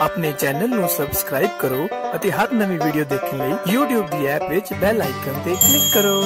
ਆਪਣੇ ਚੈਨਲ ਨੂੰ ਸਬਸਕ੍ਰਾਈਬ ਕਰੋ ਅਤੇ ਹਰ ਨਵੀਂ ਵੀਡੀਓ ਦੇਖਣ ਲਈ YouTube ਦੀ ਐਪ ਵਿੱਚ ਬੈਲ ਆਈਕਨ ਤੇ ਕਲਿੱਕ ਕਰੋ।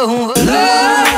Love.